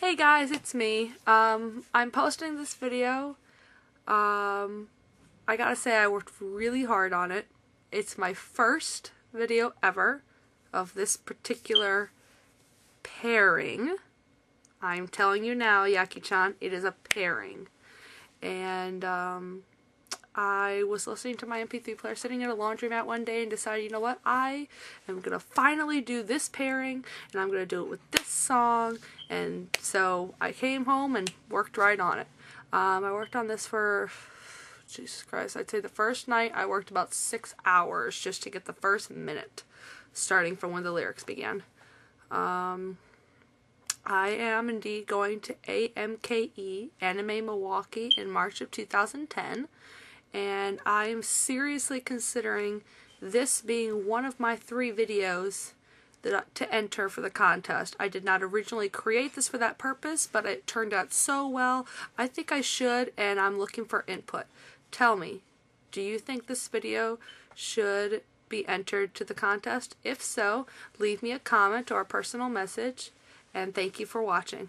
Hey guys, it's me. Um, I'm posting this video. Um, I gotta say I worked really hard on it. It's my first video ever of this particular pairing. I'm telling you now, Yaki-chan, it is a pairing. And, um, I was listening to my MP3 player sitting at a laundromat one day and decided, you know what, I am going to finally do this pairing and I'm going to do it with this song. And so I came home and worked right on it. Um, I worked on this for, Jesus Christ, I'd say the first night I worked about six hours just to get the first minute, starting from when the lyrics began. Um, I am indeed going to AMKE, Anime Milwaukee, in March of 2010 and I'm seriously considering this being one of my three videos that uh, to enter for the contest. I did not originally create this for that purpose, but it turned out so well. I think I should, and I'm looking for input. Tell me, do you think this video should be entered to the contest? If so, leave me a comment or a personal message, and thank you for watching.